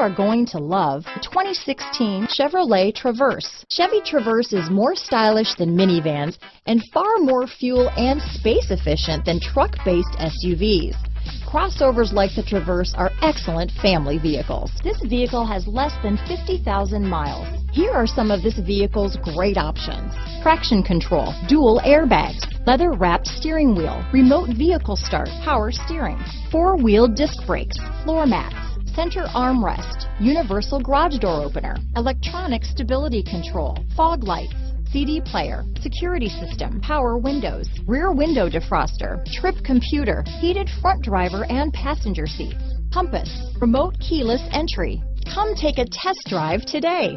are going to love the 2016 Chevrolet Traverse. Chevy Traverse is more stylish than minivans and far more fuel and space efficient than truck-based SUVs. Crossovers like the Traverse are excellent family vehicles. This vehicle has less than 50,000 miles. Here are some of this vehicle's great options. Traction control, dual airbags, leather wrapped steering wheel, remote vehicle start, power steering, four wheel disc brakes, floor mats, center armrest, universal garage door opener, electronic stability control, fog lights, CD player, security system, power windows, rear window defroster, trip computer, heated front driver and passenger seats, compass, remote keyless entry. Come take a test drive today.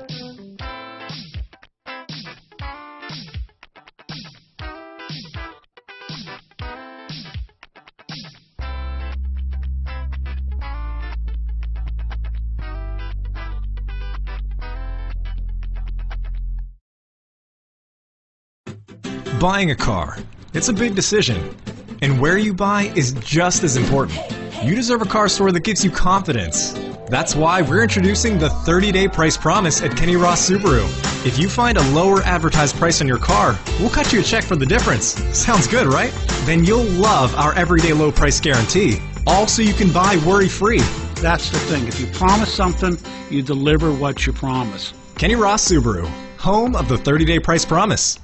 Buying a car. It's a big decision. And where you buy is just as important. You deserve a car store that gives you confidence. That's why we're introducing the 30-day price promise at Kenny Ross Subaru. If you find a lower advertised price on your car, we'll cut you a check for the difference. Sounds good, right? Then you'll love our everyday low price guarantee. All so you can buy worry-free. That's the thing. If you promise something, you deliver what you promise. Kenny Ross Subaru, home of the 30-day price promise.